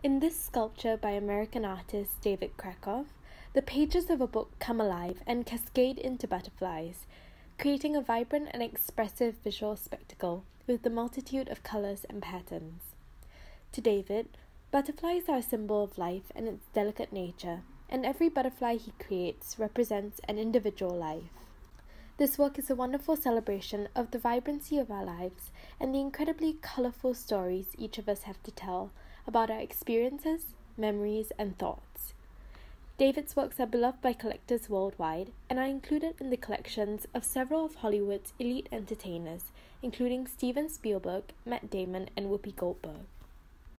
In this sculpture by American artist David Kracov, the pages of a book come alive and cascade into butterflies, creating a vibrant and expressive visual spectacle with the multitude of colors and patterns. To David, butterflies are a symbol of life and its delicate nature, and every butterfly he creates represents an individual life. This work is a wonderful celebration of the vibrancy of our lives and the incredibly colorful stories each of us have to tell about our experiences, memories, and thoughts. David's works are beloved by collectors worldwide and are included in the collections of several of Hollywood's elite entertainers, including Steven Spielberg, Matt Damon, and Whoopi Goldberg.